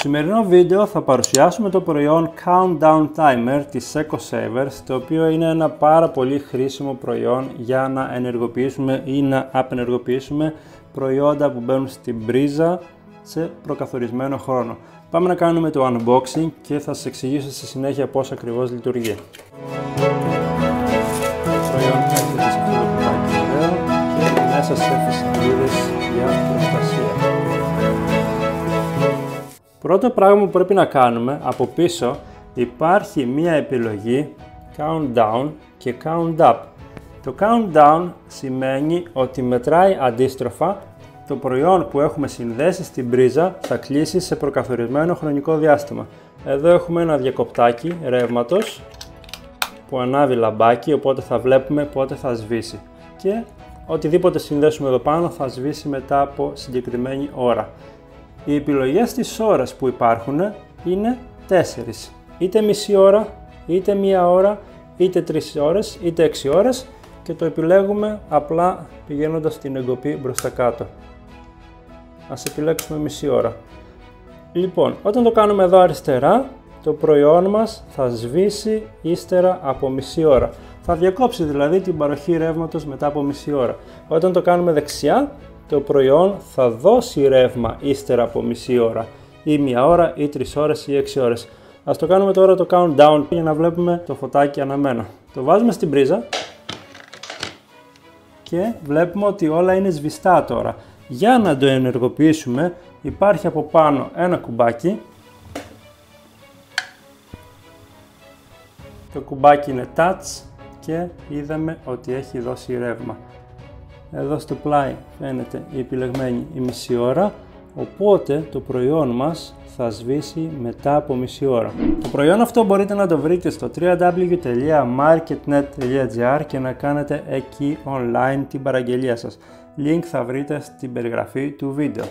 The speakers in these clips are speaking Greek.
σημερινό βίντεο θα παρουσιάσουμε το προϊόν Countdown Timer της EcoSavers το οποίο είναι ένα πάρα πολύ χρήσιμο προϊόν για να ενεργοποιήσουμε ή να απενεργοποιήσουμε προϊόντα που μπαίνουν στην πρίζα σε προκαθορισμένο χρόνο. Πάμε να κάνουμε το unboxing και θα σας εξηγήσω στη συνέχεια πώς ακριβώς λειτουργεί. Το προϊόν έρχεται σε αυτό το κουτάκι και μέσα σε φυσικίδες για προστασία. Πρώτο πράγμα που πρέπει να κάνουμε από πίσω υπάρχει μία επιλογή countdown και count up. Το countdown σημαίνει ότι μετράει αντίστροφα το προϊόν που έχουμε συνδέσει στην πρίζα θα κλείσει σε προκαθορισμένο χρονικό διάστημα. Εδώ έχουμε ένα διακοπτάκι ρεύματος που ανάβει λαμπάκι οπότε θα βλέπουμε πότε θα σβήσει και οτιδήποτε συνδέσουμε εδώ πάνω θα σβήσει μετά από συγκεκριμένη ώρα. Οι επιλογές της ώρας που υπάρχουν είναι 4. Είτε μισή ώρα, είτε μία ώρα, είτε 3 ώρες, είτε 6 ώρες και το επιλέγουμε απλά πηγαίνοντας στην εγκοπή μπροστά κάτω. Ας επιλέξουμε μισή ώρα. Λοιπόν, όταν το κάνουμε εδώ αριστερά, το προϊόν μας θα σβήσει ύστερα από μισή ώρα. Θα διακόψει δηλαδή την παροχή ρεύματος μετά από μισή ώρα. Όταν το κάνουμε δεξιά, το προϊόν θα δώσει ρεύμα ύστερα από μισή ώρα ή μία ώρα ή τρεις ώρες ή έξι ώρες. Ας το κάνουμε τώρα το countdown για να βλέπουμε το φωτάκι αναμένο. Το βάζουμε στην πρίζα και βλέπουμε ότι όλα είναι σβηστά τώρα. Για να το ενεργοποιήσουμε υπάρχει από πάνω ένα κουμπάκι. Το κουμπάκι είναι touch και είδαμε ότι έχει δώσει ρεύμα. Εδώ στο πλάι φαίνεται η επιλεγμένη η μισή ώρα, οπότε το προϊόν μας θα σβήσει μετά από μισή ώρα. Το προϊόν αυτό μπορείτε να το βρείτε στο www.marketnet.gr και να κάνετε εκεί online την παραγγελία σας. Link θα βρείτε στην περιγραφή του βίντεο.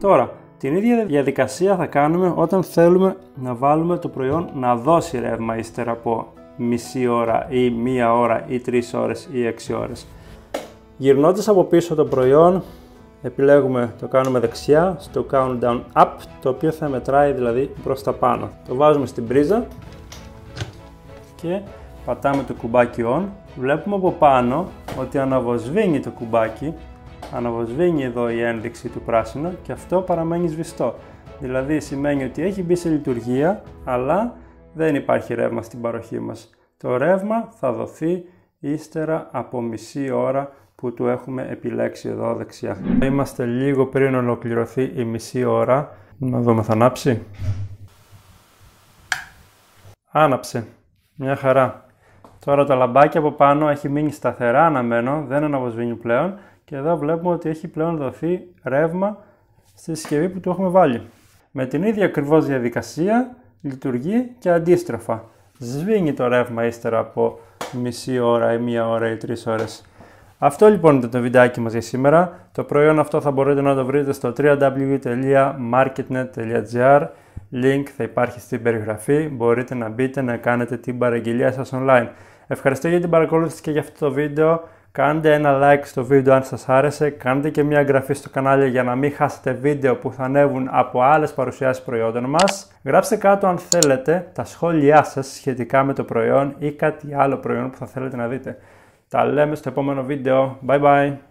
Τώρα, την ίδια διαδικασία θα κάνουμε όταν θέλουμε να βάλουμε το προϊόν να δώσει ρεύμα ύστερα από μισή ώρα ή μία ώρα ή τρεις ώρες ή έξι ώρες. Γυρνώντας από πίσω το προϊόν, επιλέγουμε, το κάνουμε δεξιά στο countdown up, το οποίο θα μετράει δηλαδή προς τα πάνω. Το βάζουμε στην πρίζα και πατάμε το κουμπάκι on. Βλέπουμε από πάνω ότι αναβοσβήνει το κουμπάκι, αναβοσβήνει εδώ η ένδειξη του πράσινου και αυτό παραμένει σβηστό. Δηλαδή σημαίνει ότι έχει μπει σε λειτουργία, αλλά δεν υπάρχει ρεύμα στην παροχή μας. Το ρεύμα θα δοθεί ύστερα από μισή ώρα που του έχουμε επιλέξει εδώ δεξιά. Είμαστε λίγο πριν ολοκληρωθεί η μισή ώρα. Να δούμε, θα ανάψει; Άναψε. Μια χαρά. Τώρα το λαμπάκι από πάνω έχει μείνει σταθερά αναμένο, δεν αναβοσβήνει πλέον και εδώ βλέπουμε ότι έχει πλέον δοθεί ρεύμα στη συσκευή που του έχουμε βάλει. Με την ίδια ακριβώς διαδικασία λειτουργεί και αντίστροφα. Σβήνει το ρεύμα ύστερα από μισή ώρα ή μία ώρα ή τρεις ώρες. Αυτό λοιπόν ήταν το βιντεάκι μας για σήμερα. Το προϊόν αυτό θα μπορείτε να το βρείτε στο www.marketnet.gr Link θα υπάρχει στην περιγραφή. Μπορείτε να μπείτε να κάνετε την παραγγελία σας online. Ευχαριστώ για την παρακολούθηση και για αυτό το βίντεο. Κάντε ένα like στο βίντεο αν σας άρεσε. Κάντε και μια εγγραφή στο κανάλι για να μην χάσετε βίντεο που θα ανέβουν από άλλες παρουσιάσεις προϊόντων μας. Γράψτε κάτω αν θέλετε τα σχόλιά σας σχετικά με το προϊόν ή κάτι άλλο προϊόν που θα θέλετε να δείτε. Τα λέμε στο επόμενο βίντεο. Bye bye!